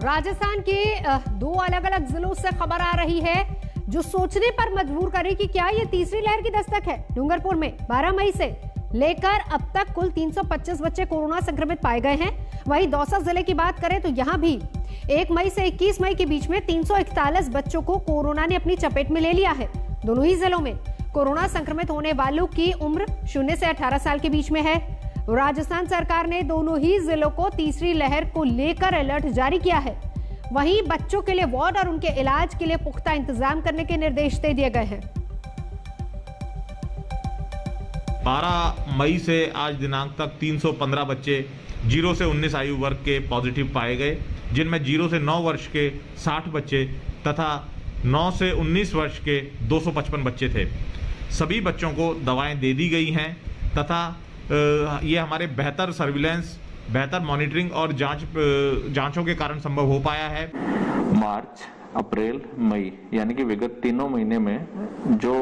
राजस्थान के दो अलग अलग जिलों से खबर आ रही है, जो सोचने पर मजबूर करे कि क्या ये तीसरी लहर की दस्तक है। डूंगरपुर में 12 मई से लेकर अब तक कुल 325 बच्चे कोरोना संक्रमित पाए गए हैं। वहीं दौसा ज़िले की बात करें तो यहाँ भी 1 मई से 21 मई के बीच में 341 बच्चों को कोरोना ने अपनी चपेट में ले लिया है। दोनों ही जिलों में कोरोना संक्रमित होने वालों की उम्र शून्य से 18 साल के बीच में है। राजस्थान सरकार ने दोनों ही जिलों को तीसरी लहर को लेकर अलर्ट जारी किया है। वहीं बच्चों के लिए वार्ड और उनके इलाज के लिए पुख्ता इंतज़ाम करने के निर्देश दे दिए गए हैं। 12 मई से आज दिनांक तक 315 बच्चे ज़ीरो से 19 आयु वर्ग के पॉजिटिव पाए गए, जिनमें ज़ीरो से 9 वर्ष के 60 बच्चे तथा 9 से 19 वर्ष के 255 बच्चे थे। सभी बच्चों को दवाएँ दे दी गई हैं तथा ये हमारे बेहतर सर्विलेंस, बेहतर मॉनिटरिंग और जाँच जांचों के कारण संभव हो पाया है। मार्च, अप्रैल, मई, यानी कि विगत तीनों महीने में जो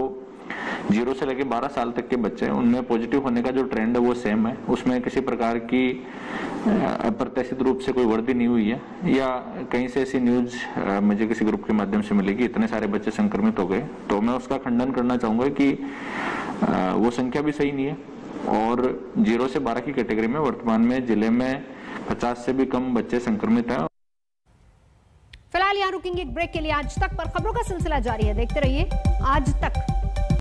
ज़ीरो से लेकर 12 साल तक के बच्चे हैं, उनमें पॉजिटिव होने का जो ट्रेंड है वो सेम है। उसमें किसी प्रकार की अप्रत्याशित रूप से कोई वृद्धि नहीं हुई है, या कहीं से ऐसी न्यूज़ मुझे किसी ग्रुप के माध्यम से मिलेगी इतने सारे बच्चे संक्रमित हो गए। तो मैं उसका खंडन करना चाहूँगा कि वो संख्या भी सही नहीं है। और ज़ीरो से बारह की कैटेगरी में वर्तमान में ज़िले में पचास से भी कम बच्चे संक्रमित हैं। फ़िलहाल यहाँ रुकेंगे एक ब्रेक के लिए। आज तक पर खबरों का सिलसिला जारी है। देखते रहिए आज तक।